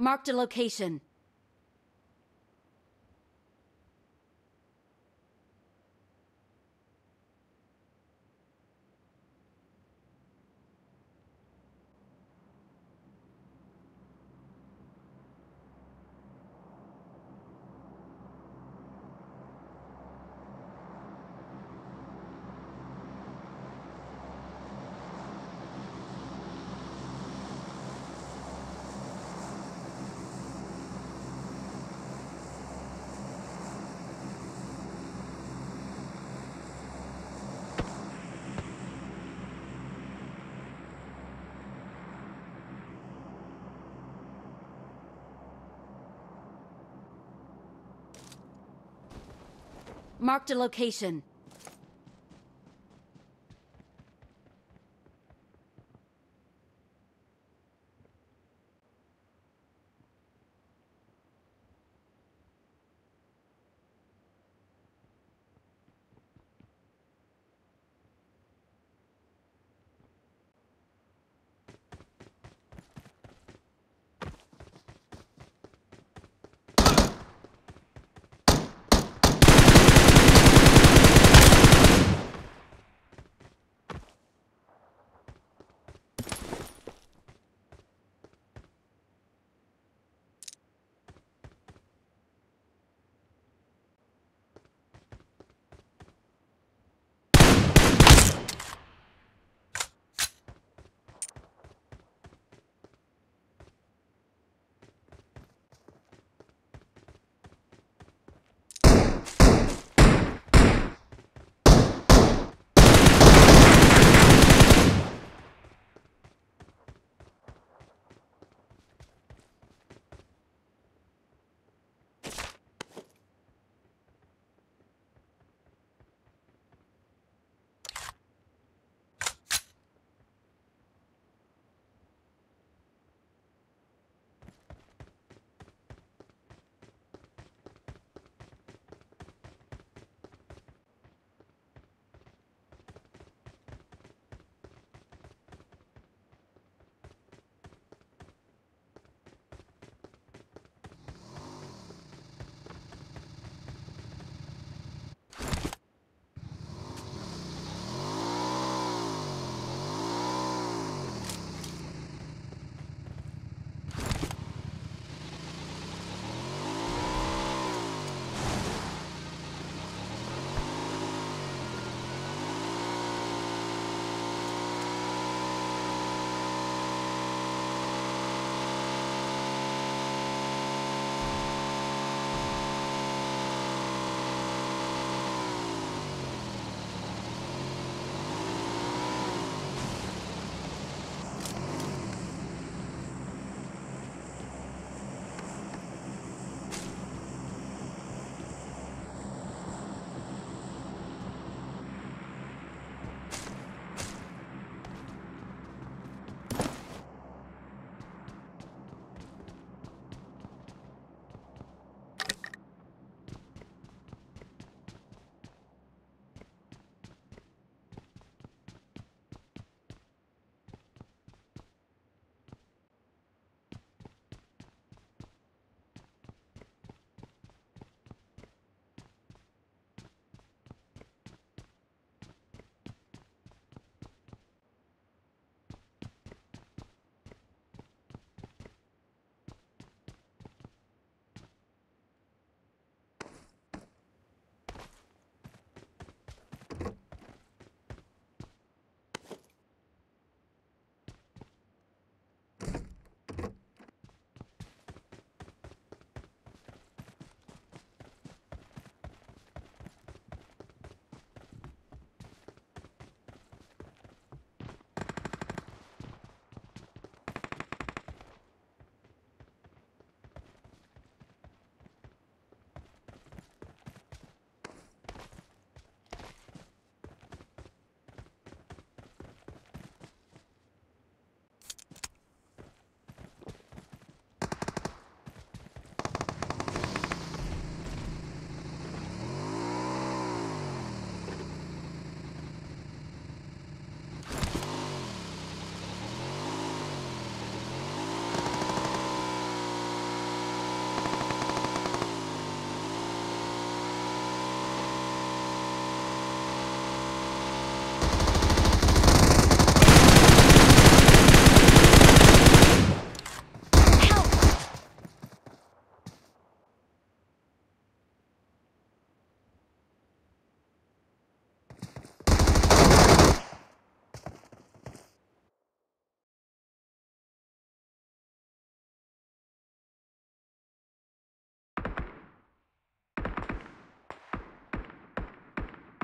Marked a location. Marked a location.